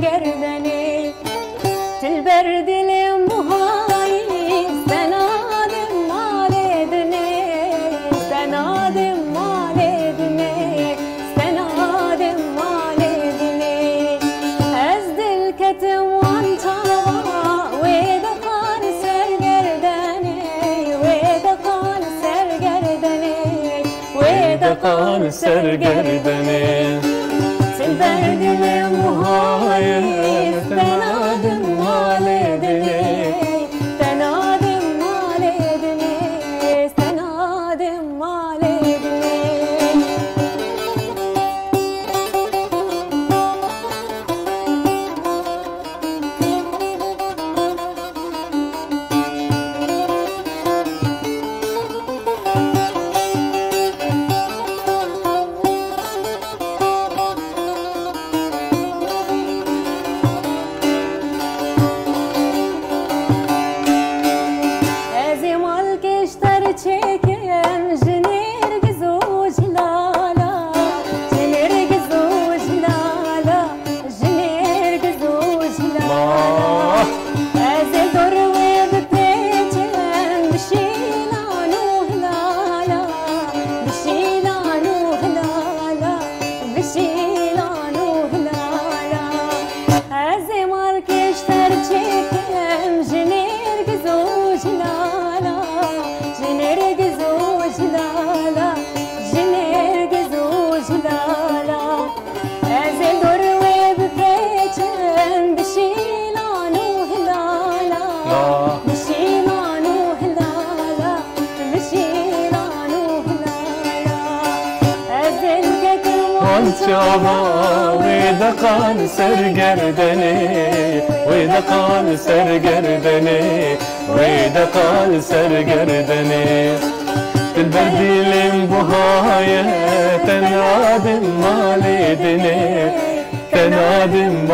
gerdeni Dilber dilim bu hain Sen adım mal edine Sen adım mal edine Sen adım mal edine Ez dil ketim antara Ve de kan ser gerdeni Ve de kan ser gerdeni Ve de kan ser gerdeni Dilber dilim kan sergerdeni Ve de kan sergerdeni Ve de kan sergerdeni. Dilber dilim bu hayete Nadim malidini Tenadim